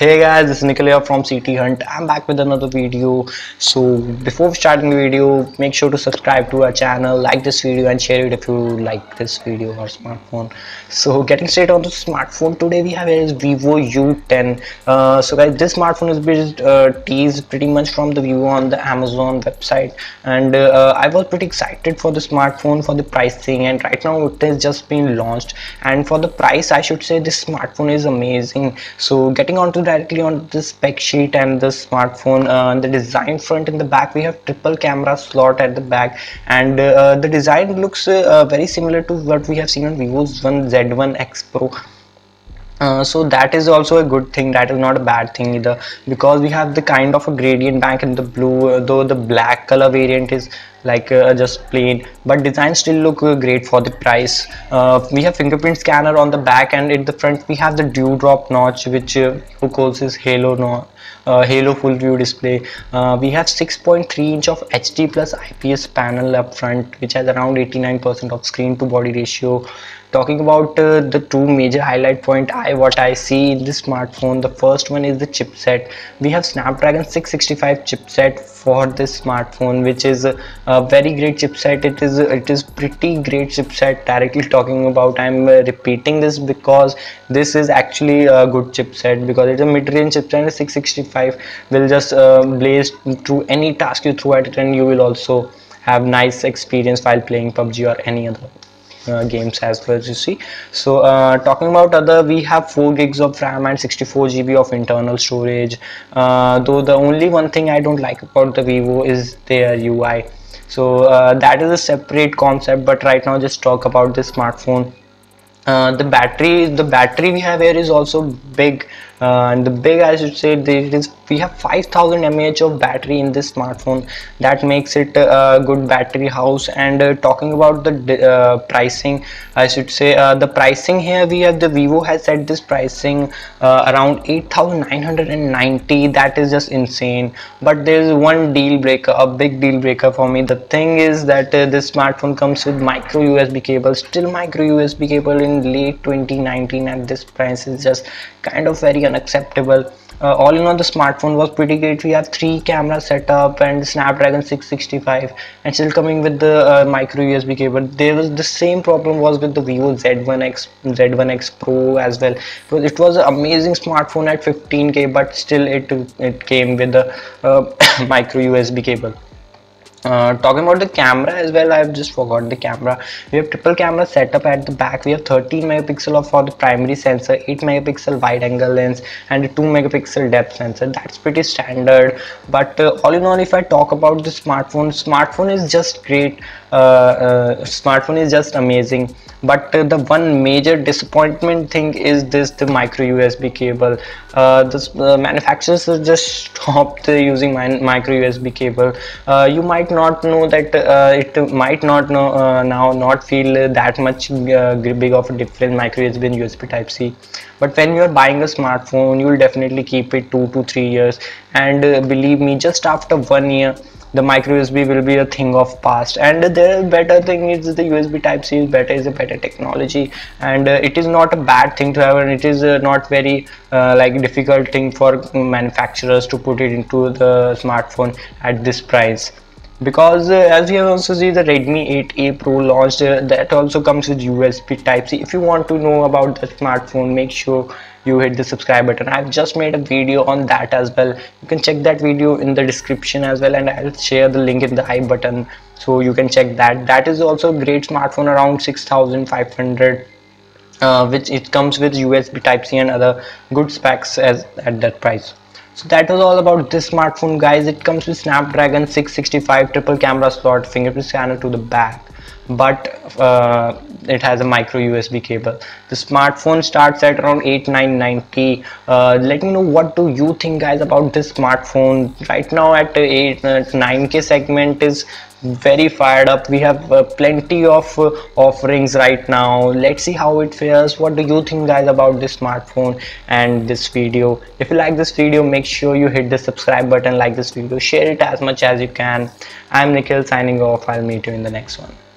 hey guys this is Nikhil from CT Hunt. I'm back with another video. So before starting the video make sure to subscribe to our channel like this video and share it if you like this video or smartphone. So getting straight on the smartphone today we have is Vivo U10 uh, so guys this smartphone is built uh, teased pretty much from the view on the Amazon website. And uh, I was pretty excited for the smartphone for the pricing and right now it has just been launched. And for the price I should say this smartphone is amazing. So getting on to directly on the spec sheet and the smartphone uh, the design front in the back we have triple camera slot at the back. And uh, the design looks uh, very similar to what we have seen on Vivo's one Z1 X Pro uh, so that is also a good thing. That is not a bad thing either. Because we have the kind of a gradient bank in the blue uh, though the black color variant is like uh, just plain. But design still look uh, great for the price. Uh, we have fingerprint scanner on the back and in the front we have the dewdrop notch which uh, who calls this halo no halo full view display. We have 6.3 inch of hd plus ips panel up front which has around 89 percent of screen to body ratio talking about uh, the two major highlight point i what i see in this smartphone the first one is the chipset. We have snapdragon 665 chipset for this smartphone which is a, a very great chipset. It is it is pretty great chipset directly talking about i'm uh, repeating this because this is actually a good chipset because it's a mid-range chipset 665 will just uh, blaze through any task you throw at it and you will also have nice experience while playing PUBG or any other uh, games as well as you see. So uh, talking about other we have 4 gigs of ram and 64 gb of internal storage. Uh, though the only one thing i don't like about the vivo is their ui so uh, that is a separate concept but right now just talk about the smartphone. Uh, the battery the battery we have here is also big. Uh, and the big I should say it is we have 5000 mAh of battery in this smartphone. That makes it a good battery house. And uh, talking about the uh, pricing I should say uh, the pricing here we have the Vivo has set this pricing uh, around 8990 that is just insane. But there is one deal breaker a big deal breaker for me. The thing is that uh, this smartphone comes with micro USB cable still micro USB cable in late 2019 at this price is just kind of very unacceptable uh, all in all the smartphone was pretty great. We have three camera setup and snapdragon 665 and still coming with the uh, micro usb cable. There was the same problem was with the vivo z1x z1x pro as well. Because it was an amazing smartphone at 15k but still it it came with the uh, micro usb cable uh, talking about the camera as well i've just forgot the camera. We have triple camera setup at the back. We have 13 megapixel of for the primary sensor 8 megapixel wide angle lens and a 2 megapixel depth sensor. That's pretty standard. But uh, all in all if i talk about the smartphone smartphone is just great. Uh, uh smartphone is just amazing. But uh, the one major disappointment thing is this the micro usb cable. Uh, the manufacturers just stopped using micro usb cable. You might not know that uh, it might not know uh, now not feel that much big of a difference micro usb and usb type c. But when you are buying a smartphone you will definitely keep it two to three years. And believe me just after one year the micro USB will be a thing of past. And the better thing is the USB type C is better is a better technology. And uh, it is not a bad thing to have and it is uh, not very uh, like difficult thing for manufacturers to put it into the smartphone at this price because uh, as you have also see the Redmi 8A Pro launched uh, that also comes with USB type C. If you want to know about the smartphone make sure you hit the subscribe button. I've just made a video on that as well. You can check that video in the description as well and i'll share the link in the i button so you can check that. That is also a great smartphone around 6500 uh, which it comes with USB type C and other good specs as at that price so that was all about this smartphone guys. It comes with Snapdragon 665 triple camera slot fingerprint scanner to the back but uh, it has a micro USB cable. The smartphone starts at around 8990 uh, let me know what do you think guys about this smartphone. Right now at 8 uh, 9k segment is very fired up. We have uh, plenty of uh, offerings right now. Let's see how it fares. What do you think guys about this smartphone and this video? If you like this video make sure you hit the subscribe button like this video share it as much as you can. I'm nikhil signing off. I'll meet you in the next one